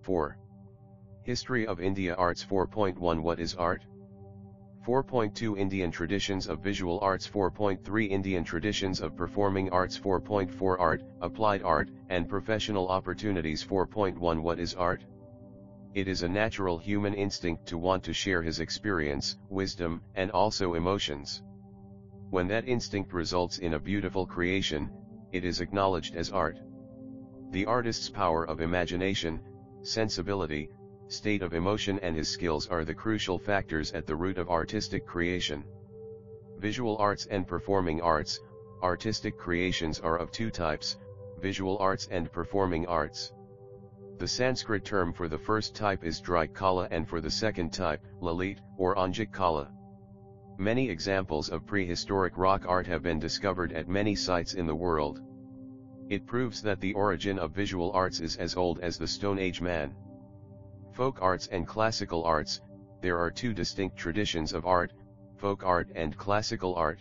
4. History of India Arts 4.1 What is art? 4.2 Indian Traditions of Visual Arts 4.3 Indian Traditions of Performing Arts 4.4 Art, Applied Art, and Professional Opportunities 4.1 What is art? It is a natural human instinct to want to share his experience, wisdom, and also emotions. When that instinct results in a beautiful creation, it is acknowledged as art. The artist's power of imagination, sensibility, state of emotion and his skills are the crucial factors at the root of artistic creation. Visual arts and performing arts, artistic creations are of two types, visual arts and performing arts. The Sanskrit term for the first type is Dry Kala and for the second type, Lalit, or Anjik Kala. Many examples of prehistoric rock art have been discovered at many sites in the world. It proves that the origin of visual arts is as old as the Stone Age man. Folk arts and classical arts, there are two distinct traditions of art, folk art and classical art.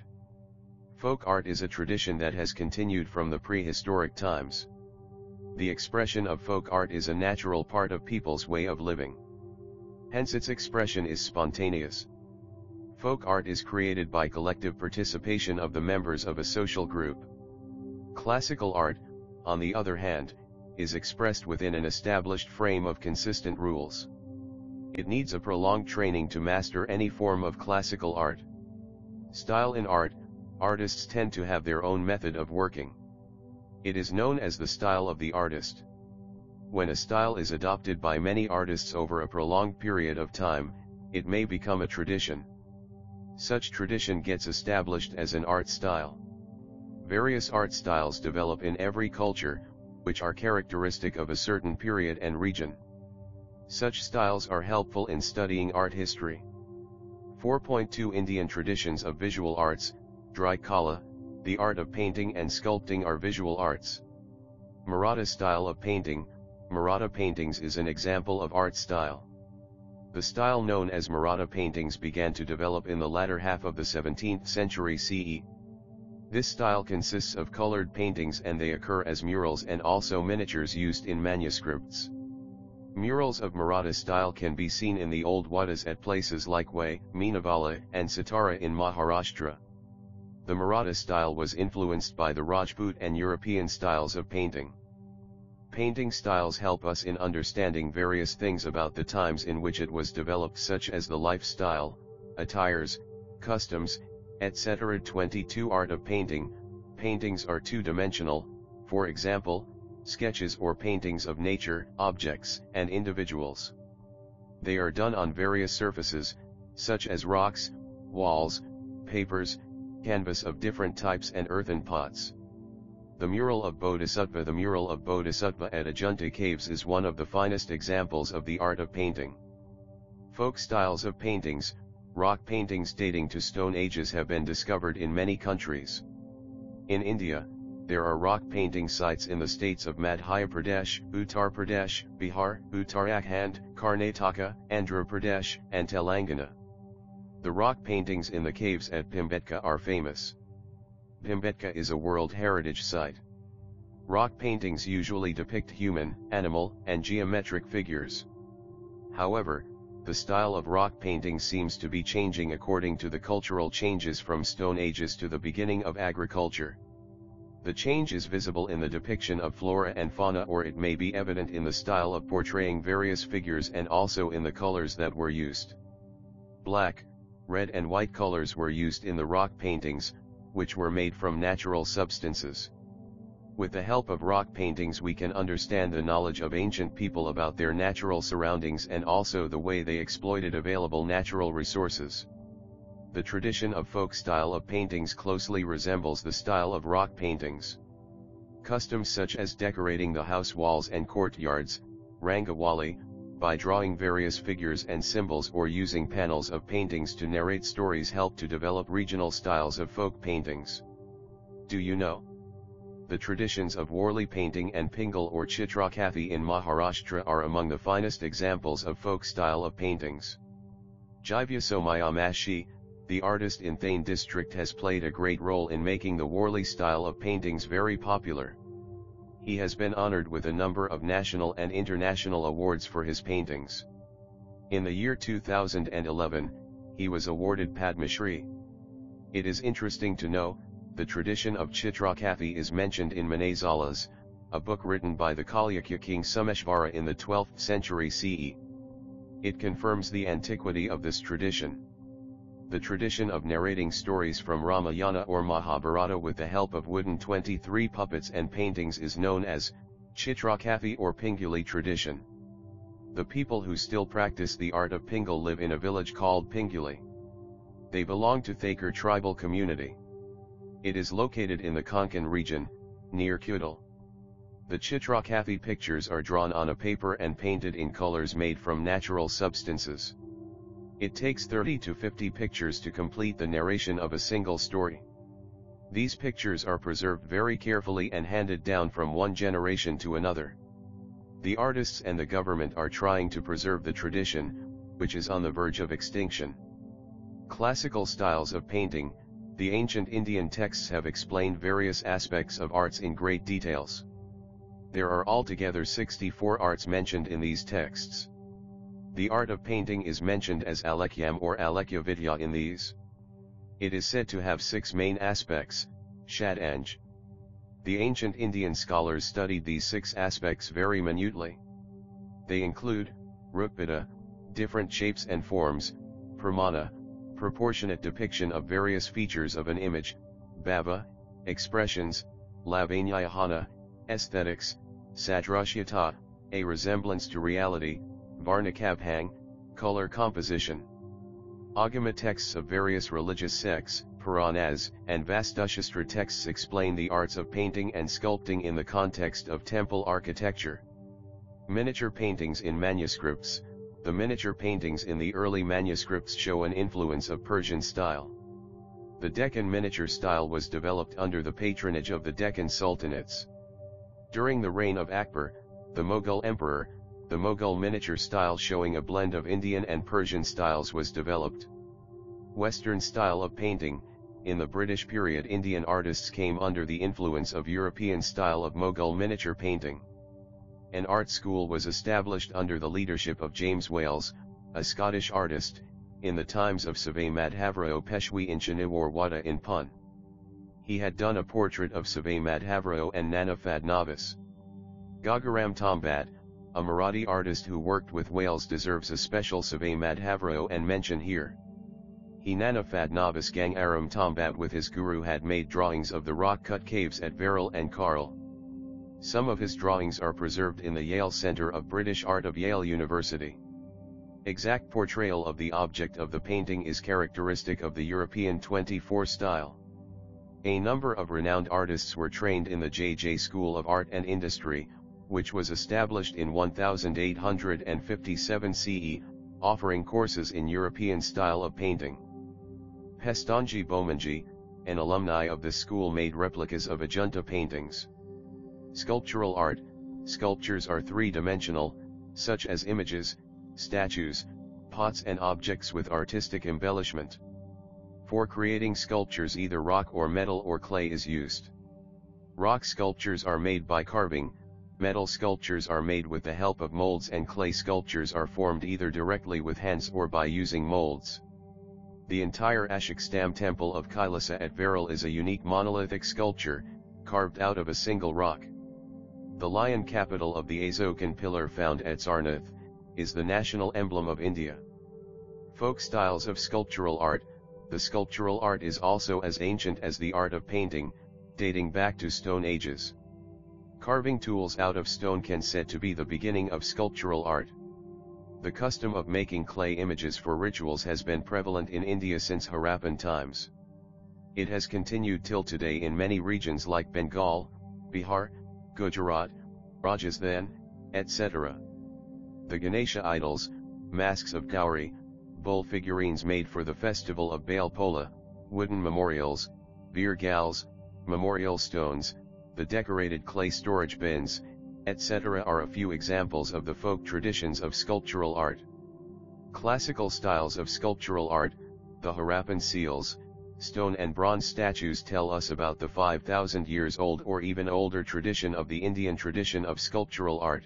Folk art is a tradition that has continued from the prehistoric times. The expression of folk art is a natural part of people's way of living. Hence its expression is spontaneous. Folk art is created by collective participation of the members of a social group. Classical art, on the other hand, is expressed within an established frame of consistent rules. It needs a prolonged training to master any form of classical art. Style in art, artists tend to have their own method of working. It is known as the style of the artist. When a style is adopted by many artists over a prolonged period of time, it may become a tradition. Such tradition gets established as an art style. Various art styles develop in every culture, which are characteristic of a certain period and region. Such styles are helpful in studying art history. 4.2 Indian traditions of visual arts, Dry Kala, the art of painting and sculpting are visual arts. Maratha style of painting, Maratha paintings is an example of art style. The style known as Maratha paintings began to develop in the latter half of the 17th century CE. This style consists of colored paintings and they occur as murals and also miniatures used in manuscripts. Murals of Maratha style can be seen in the old Wadas at places like Wai, Menavali and Satara in Maharashtra. The Maratha style was influenced by the Rajput and European styles of painting. Painting styles help us in understanding various things about the times in which it was developed such as the lifestyle, attires, customs, etc. 22 Art of painting, paintings are two-dimensional, for example, sketches or paintings of nature, objects, and individuals. They are done on various surfaces, such as rocks, walls, papers, canvas of different types and earthen pots. The mural of Bodhisattva The mural of Bodhisattva at Ajanta Caves is one of the finest examples of the art of painting. Folk styles of paintings, rock paintings dating to Stone Ages have been discovered in many countries. In India, there are rock painting sites in the states of Madhya Pradesh, Uttar Pradesh, Bihar, Uttarakhand, Karnataka, Andhra Pradesh, and Telangana. The rock paintings in the caves at Bhimbetka are famous. Bhimbetka is a World Heritage Site. Rock paintings usually depict human, animal, and geometric figures. However, the style of rock painting seems to be changing according to the cultural changes from Stone Ages to the beginning of agriculture. The change is visible in the depiction of flora and fauna or it may be evident in the style of portraying various figures and also in the colors that were used. Black, red and white colors were used in the rock paintings, which were made from natural substances. With the help of rock paintings we can understand the knowledge of ancient people about their natural surroundings and also the way they exploited available natural resources. The tradition of folk style of paintings closely resembles the style of rock paintings. Customs such as decorating the house walls and courtyards, Rangawali, by drawing various figures and symbols or using panels of paintings to narrate stories help to develop regional styles of folk paintings. Do you know? The traditions of Warli painting and Pingal or Chitrakathi in Maharashtra are among the finest examples of folk style of paintings. Jivya Soma Mashe, the artist in Thane district has played a great role in making the Warli style of paintings very popular. He has been honored with a number of national and international awards for his paintings. In the year 2011, he was awarded Padma Shri. It is interesting to know, the tradition of Chitrakathi is mentioned in Manasollasa, a book written by the Chalukya king Someshvara in the 12th century CE. It confirms the antiquity of this tradition. The tradition of narrating stories from Ramayana or Mahabharata with the help of wooden 23 puppets and paintings is known as Chitrakathi or Pinguli tradition. The people who still practice the art of Pingal live in a village called Pinguli. They belong to Thakur tribal community. It is located in the Konkan region, near Kudal. The Chitrakathi pictures are drawn on a paper and painted in colors made from natural substances. It takes 30 to 50 pictures to complete the narration of a single story. These pictures are preserved very carefully and handed down from one generation to another. The artists and the government are trying to preserve the tradition, which is on the verge of extinction. Classical styles of painting, the ancient Indian texts have explained various aspects of arts in great details. There are altogether 64 arts mentioned in these texts. The art of painting is mentioned as Alekyam or Alekya in these. It is said to have six main aspects, Shatanj. The ancient Indian scholars studied these six aspects very minutely. They include, Rukpita, different shapes and forms, Pramana, proportionate depiction of various features of an image, Bhava, expressions, Lavanyayojana, aesthetics, Sadrushyata, a resemblance to reality, Varnakabhang, color composition. Agama texts of various religious sects, Puranas, and Vastushastra texts explain the arts of painting and sculpting in the context of temple architecture. Miniature paintings in manuscripts, the miniature paintings in the early manuscripts show an influence of Persian style. The Deccan miniature style was developed under the patronage of the Deccan Sultanates. During the reign of Akbar, the Mughal emperor, the Mughal miniature style showing a blend of Indian and Persian styles was developed. Western style of painting, in the British period Indian artists came under the influence of European style of Mughal miniature painting. An art school was established under the leadership of James Wales, a Scottish artist, in the times of Sawai Madhavrao Peshwe in Shaniwar in Pun he had done a portrait of Sawai Madhavrao and Nana Fadnavis. Gangaram Tombat, a Marathi artist who worked with Wales deserves a special Sawai Madhavrao and mention here. He Nana Fadnavis Gangaram Tombat with his guru had made drawings of the rock-cut caves at Verul and Carl. Some of his drawings are preserved in the Yale Center of British Art of Yale University. Exact portrayal of the object of the painting is characteristic of the European 24 style. A number of renowned artists were trained in the JJ School of Art and Industry, which was established in 1857 CE, offering courses in European style of painting. Pestanji Bomanji, an alumni of this school made replicas of Ajanta paintings. Sculptural art, sculptures are three-dimensional, such as images, statues, pots and objects with artistic embellishment. For creating sculptures either rock or metal or clay is used. Rock sculptures are made by carving, metal sculptures are made with the help of molds and clay sculptures are formed either directly with hands or by using molds. The entire Ashokstam temple of Kailasa at Verul is a unique monolithic sculpture, carved out of a single rock. The lion capital of the Asokan pillar found at Sarnath, is the national emblem of India. Folk styles of sculptural art, the sculptural art is also as ancient as the art of painting, dating back to Stone Ages. Carving tools out of stone can said to be the beginning of sculptural art. The custom of making clay images for rituals has been prevalent in India since Harappan times. It has continued till today in many regions like Bengal, Bihar, Gujarat, Rajasthan, etc. The Ganesha idols, masks of Gauri, bull figurines made for the festival of Bail Pola, wooden memorials, beer gals, memorial stones, the decorated clay storage bins, etc. are a few examples of the folk traditions of sculptural art. Classical styles of sculptural art, the Harappan seals, stone and bronze statues tell us about the 5,000 years old or even older tradition of the Indian tradition of sculptural art.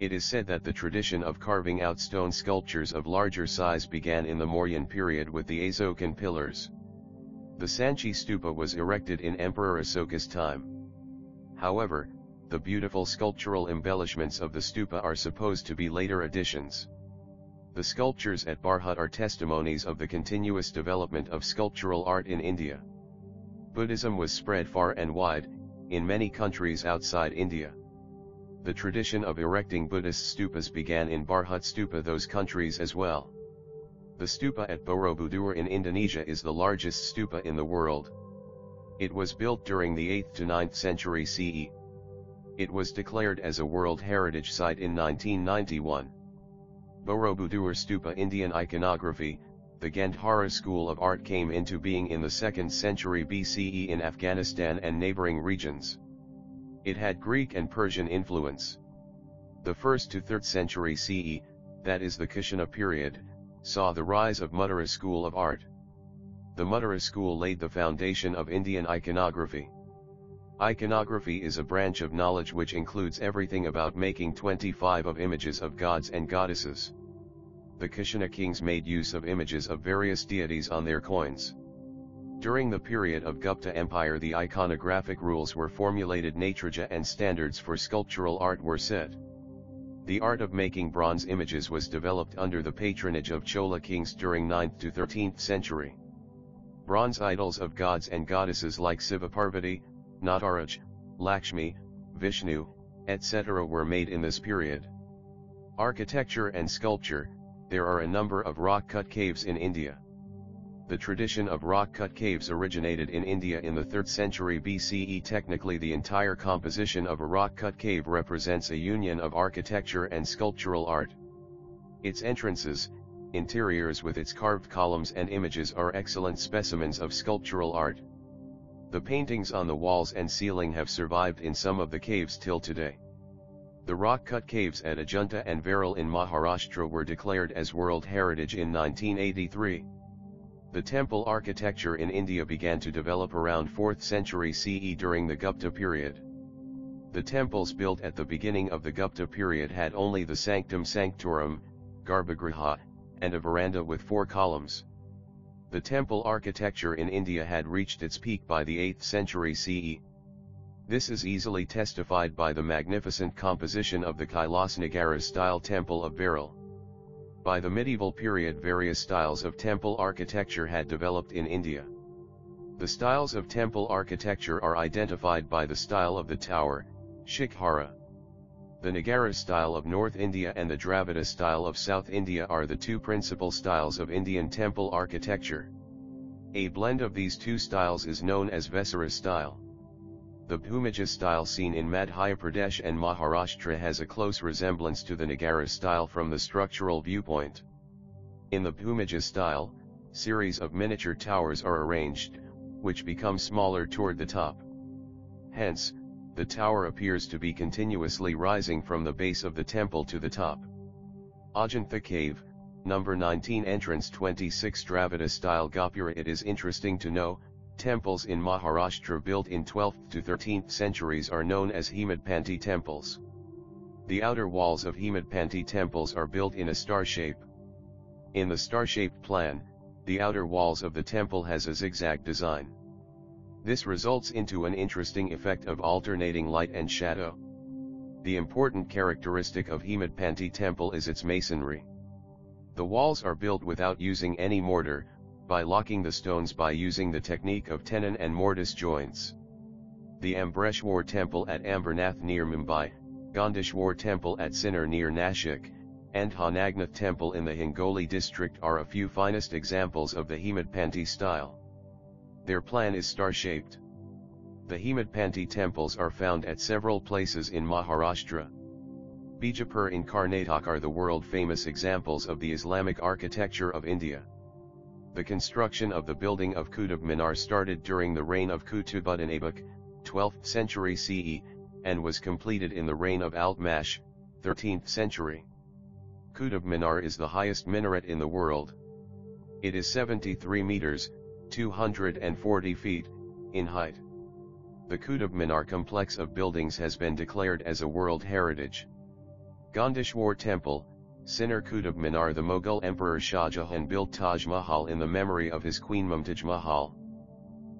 It is said that the tradition of carving out stone sculptures of larger size began in the Mauryan period with the Asokan pillars. The Sanchi stupa was erected in Emperor Asoka's time. However, the beautiful sculptural embellishments of the stupa are supposed to be later additions. The sculptures at Bharhut are testimonies of the continuous development of sculptural art in India. Buddhism was spread far and wide, in many countries outside India. The tradition of erecting Buddhist stupas began in Bharhut stupa those countries as well. The stupa at Borobudur in Indonesia is the largest stupa in the world. It was built during the 8th to 9th century CE. It was declared as a World Heritage Site in 1991. Borobudur Stupa Indian iconography, the Gandhara school of art came into being in the 2nd century BCE in Afghanistan and neighboring regions. It had Greek and Persian influence. The 1st to 3rd century CE, that is the Kushana period, saw the rise of Mathura school of art. The Mathura school laid the foundation of Indian iconography. Iconography is a branch of knowledge which includes everything about making 25 of images of gods and goddesses. The Kushana kings made use of images of various deities on their coins. During the period of Gupta Empire the iconographic rules were formulated Nataraja and standards for sculptural art were set. The art of making bronze images was developed under the patronage of Chola kings during 9th to 13th century. Bronze idols of gods and goddesses like Sivaparvati, Nataraj, Lakshmi, Vishnu, etc. were made in this period. Architecture and sculpture, there are a number of rock-cut caves in India. The tradition of rock-cut caves originated in India in the 3rd century BCE technically the entire composition of a rock-cut cave represents a union of architecture and sculptural art. Its entrances, interiors with its carved columns and images are excellent specimens of sculptural art. The paintings on the walls and ceiling have survived in some of the caves till today. The rock-cut caves at Ajanta and Verul in Maharashtra were declared as World Heritage in 1983. The temple architecture in India began to develop around 4th century CE during the Gupta period. The temples built at the beginning of the Gupta period had only the sanctum sanctorum, garbhagriha, and a veranda with four columns. The temple architecture in India had reached its peak by the 8th century CE. This is easily testified by the magnificent composition of the Kailasnagara style temple of Verul. By the medieval period various styles of temple architecture had developed in India. The styles of temple architecture are identified by the style of the tower, Shikhara. The Nagara style of North India and the Dravida style of South India are the two principal styles of Indian temple architecture. A blend of these two styles is known as Vesara style. The Bhumija style seen in Madhya Pradesh and Maharashtra has a close resemblance to the Nagara style from the structural viewpoint. In the Bhumija style, series of miniature towers are arranged, which become smaller toward the top. Hence, the tower appears to be continuously rising from the base of the temple to the top. Ajanta Cave, number 19 entrance 26 Dravida style Gopura It is interesting to know, temples in Maharashtra built in 12th to 13th centuries are known as Hemadpanti temples. The outer walls of Hemadpanti temples are built in a star shape. In the star-shaped plan, the outer walls of the temple has a zigzag design. This results into an interesting effect of alternating light and shadow. The important characteristic of Hemadpanti temple is its masonry. The walls are built without using any mortar, by locking the stones by using the technique of tenon and mortise joints. The Ambreshwar temple at Ambernath near Mumbai, Gondeshwar temple at Sinnar near Nashik, and Hanagnath temple in the Hingoli district are a few finest examples of the Hemadpanti style. Their plan is star-shaped. The Hemadpanti temples are found at several places in Maharashtra. Bijapur in Karnataka are the world-famous examples of the Islamic architecture of India. The construction of the building of Qutub Minar started during the reign of Qutbuddin Aibak, 12th century CE, and was completed in the reign of Altamash, 13th century. Qutub Minar is the highest minaret in the world. It is 73 meters, 240 feet, in height. The Qutub Minar complex of buildings has been declared as a World Heritage. Gondeshwar Temple, Sinnar Qutub Minar The Mughal Emperor Shah Jahan built Taj Mahal in the memory of his queen Mumtaz Mahal.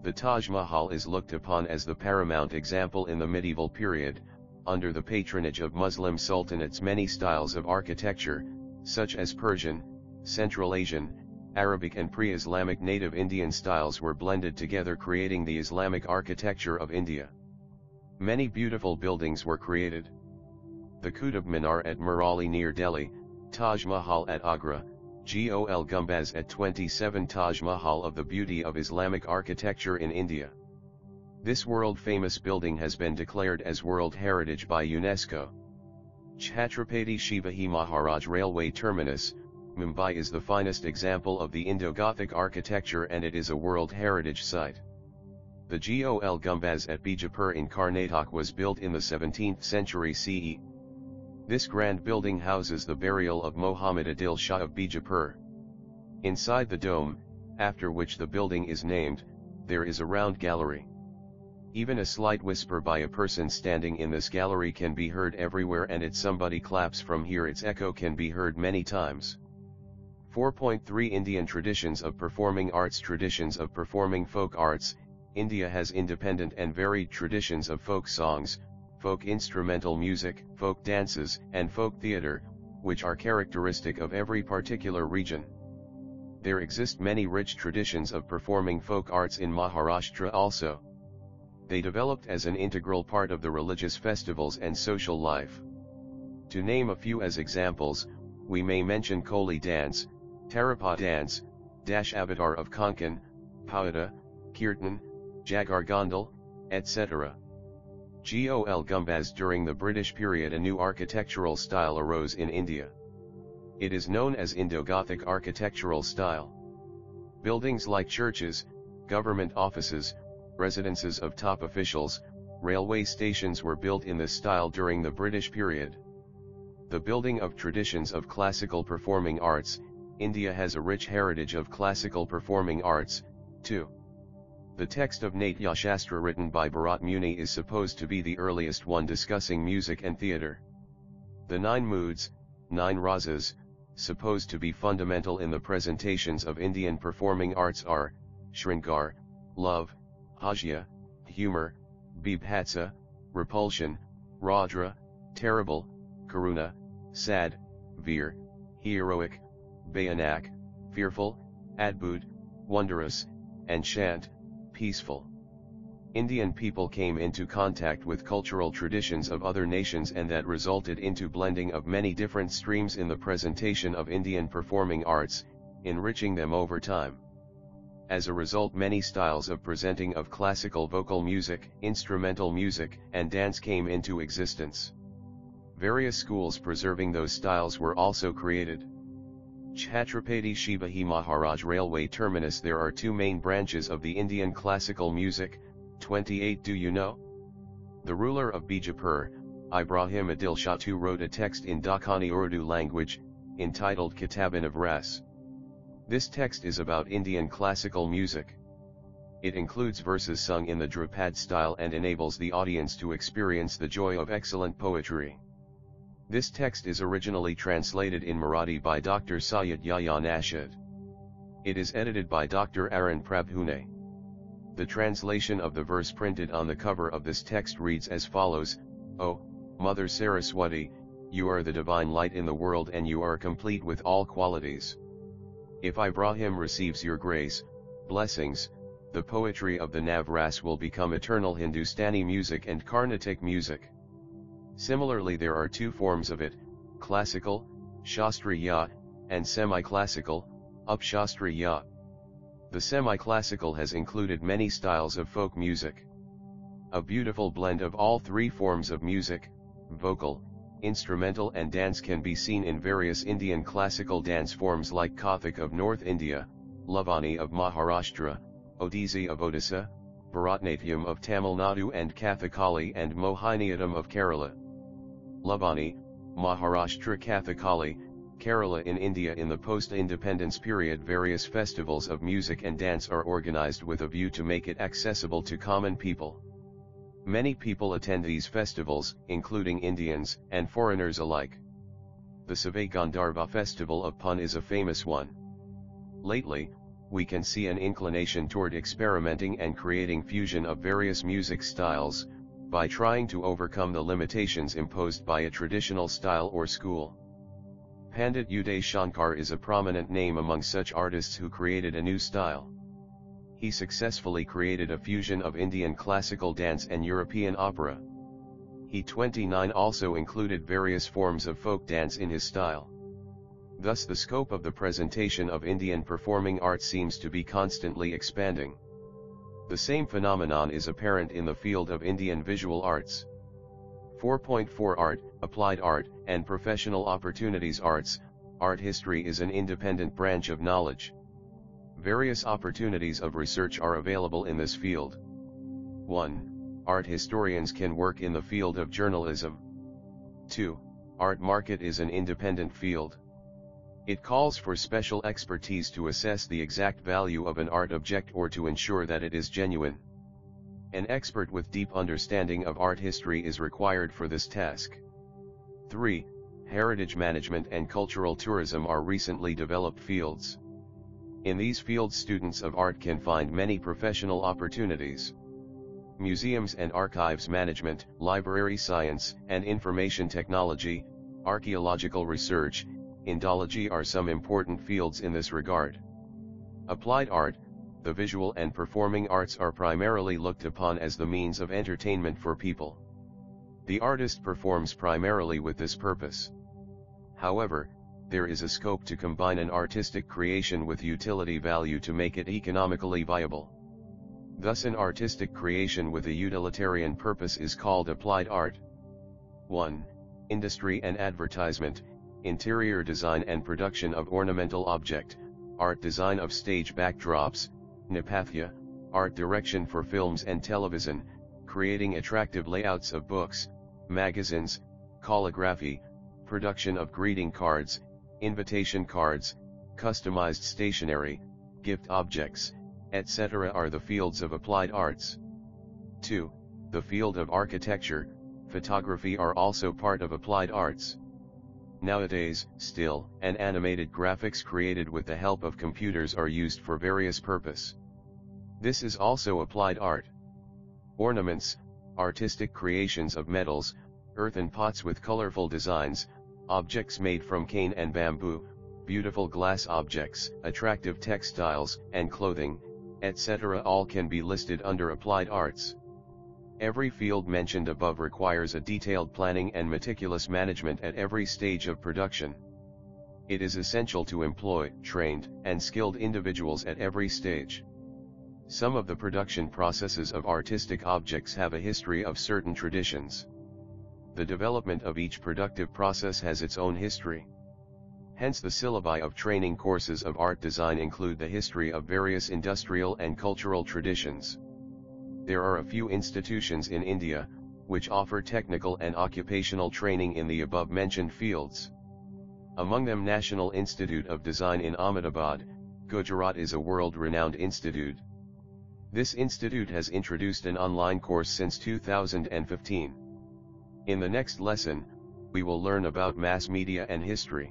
The Taj Mahal is looked upon as the paramount example in the medieval period, under the patronage of Muslim sultanates many styles of architecture, such as Persian, Central Asian, Arabic and pre-Islamic native Indian styles were blended together creating the Islamic architecture of India. Many beautiful buildings were created. The Qutub Minar at Mehrauli near Delhi, Taj Mahal at Agra, Gol Gumbaz at 27 Taj Mahal of the beauty of Islamic architecture in India. This world-famous building has been declared as World Heritage by UNESCO. Chhatrapati Shivaji Maharaj Railway Terminus, Mumbai is the finest example of the Indo-Gothic architecture and it is a World Heritage Site. The Gol Gumbaz at Bijapur in Karnataka was built in the 17th century CE. This grand building houses the burial of Muhammad Adil Shah of Bijapur. Inside the dome, after which the building is named, there is a round gallery. Even a slight whisper by a person standing in this gallery can be heard everywhere and it somebody claps from here its echo can be heard many times. 4.3 Indian Traditions of Performing Arts Traditions of performing folk arts, India has independent and varied traditions of folk songs, folk instrumental music, folk dances, and folk theatre, which are characteristic of every particular region. There exist many rich traditions of performing folk arts in Maharashtra also they developed as an integral part of the religious festivals and social life. To name a few as examples, we may mention Koli dance, Tarpa dance, Dash Avatar of Konkan, Pauda, Kirtan, Jagar Gondhal, etc. Gol Gumbaz During the British period a new architectural style arose in India. It is known as Indo-Gothic architectural style. Buildings like churches, government offices, residences of top officials, railway stations were built in this style during the British period. The building of traditions of classical performing arts, India has a rich heritage of classical performing arts, too. The text of Natya Shastra written by Bharat Muni is supposed to be the earliest one discussing music and theatre. The nine moods, nine rasas, supposed to be fundamental in the presentations of Indian performing arts are, Shringar, love, Hasya, humor, Bibhatsa, repulsion, Raudra, terrible, Karuna, sad, Veer, heroic, Bhayanak, fearful, Adbhut, wondrous, and Shant, peaceful. Indian people came into contact with cultural traditions of other nations and that resulted into blending of many different streams in the presentation of Indian performing arts, enriching them over time. As a result many styles of presenting of classical vocal music, instrumental music, and dance came into existence. Various schools preserving those styles were also created. Chhatrapati Shivaji Maharaj Railway Terminus There are two main branches of the Indian classical music, 28 Do you know? The ruler of Bijapur, Ibrahim Adil Shah II wrote a text in Dakhani Urdu language, entitled Kitab-e-Navras. This text is about Indian classical music. It includes verses sung in the Dhrupad style and enables the audience to experience the joy of excellent poetry. This text is originally translated in Marathi by Dr. Syed Yahya Nasheed. It is edited by Dr. Arun Prabhune. The translation of the verse printed on the cover of this text reads as follows, O, Mother Saraswati, you are the divine light in the world and you are complete with all qualities. If Ibrahim receives your grace, blessings, the poetry of the Navras will become eternal Hindustani music and Carnatic music. Similarly there are two forms of it, classical, Shastriya, and semi-classical, Upshastriya. The semi-classical has included many styles of folk music. A beautiful blend of all three forms of music, vocal, instrumental and dance can be seen in various Indian classical dance forms like Kathak of North India, Lavani of Maharashtra, Odissi of Odisha, Bharatnatyam of Tamil Nadu and Kathakali and Mohiniyattam of Kerala. Lavani, Maharashtra Kathakali, Kerala in India in the post-independence period various festivals of music and dance are organized with a view to make it accessible to common people. Many people attend these festivals, including Indians and foreigners alike. The Sawai Gandharva festival of Pun is a famous one. Lately, we can see an inclination toward experimenting and creating fusion of various music styles, by trying to overcome the limitations imposed by a traditional style or school. Pandit Uday Shankar is a prominent name among such artists who created a new style. He successfully created a fusion of Indian classical dance and European opera. He 29 also included various forms of folk dance in his style. Thus the scope of the presentation of Indian performing art seems to be constantly expanding. The same phenomenon is apparent in the field of Indian visual arts. 4.4 Art, Applied Art, and Professional Opportunities Arts, Art history is an independent branch of knowledge. Various opportunities of research are available in this field. 1. Art historians can work in the field of journalism. 2. Art market is an independent field. It calls for special expertise to assess the exact value of an art object or to ensure that it is genuine. An expert with deep understanding of art history is required for this task. 3. Heritage management and cultural tourism are recently developed fields. In these fields students of art can find many professional opportunities. Museums and archives management, library science and information technology, archaeological research, Indology are some important fields in this regard. Applied art, the visual and performing arts are primarily looked upon as the means of entertainment for people. The artist performs primarily with this purpose. However, there is a scope to combine an artistic creation with utility value to make it economically viable. Thus an artistic creation with a utilitarian purpose is called applied art. 1. Industry and advertisement, interior design and production of ornamental object, art design of stage backdrops, Nepathya, art direction for films and television, creating attractive layouts of books, magazines, calligraphy, production of greeting cards, invitation cards, customized stationery, gift objects, etc. are the fields of applied arts. 2. The field of architecture, photography are also part of applied arts. Nowadays, still and animated graphics created with the help of computers are used for various purpose. This is also applied art. Ornaments, artistic creations of metals, earthen pots with colorful designs, objects made from cane and bamboo, beautiful glass objects, attractive textiles, and clothing, etc. all can be listed under applied arts. Every field mentioned above requires a detailed planning and meticulous management at every stage of production. It is essential to employ trained and skilled individuals at every stage. Some of the production processes of artistic objects have a history of certain traditions. The development of each productive process has its own history. Hence the syllabi of training courses of art design include the history of various industrial and cultural traditions. There are a few institutions in India, which offer technical and occupational training in the above mentioned fields. Among them National Institute of Design in Ahmedabad, Gujarat is a world-renowned institute. This institute has introduced an online course since 2015. In the next lesson, we will learn about mass media and history.